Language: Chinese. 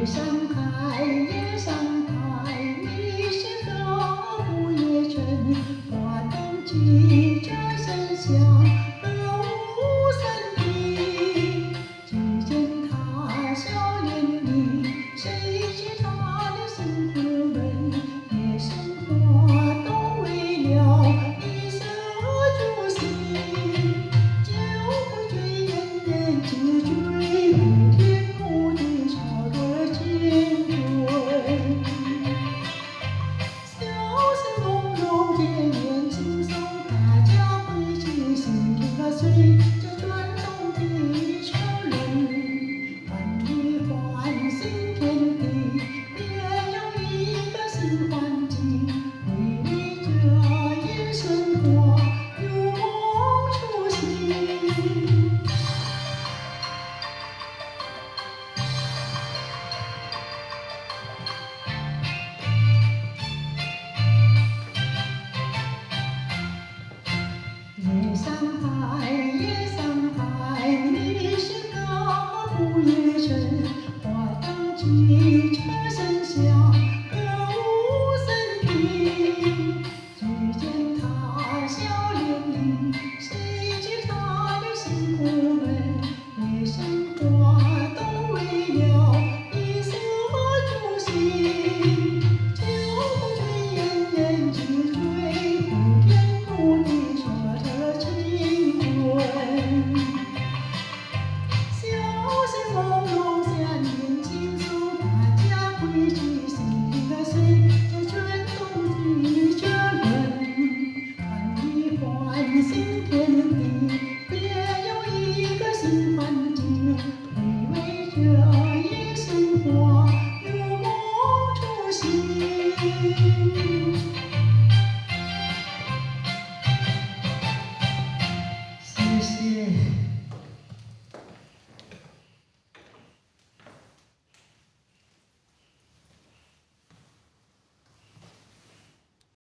夜上海夜上 pensamos 多星红。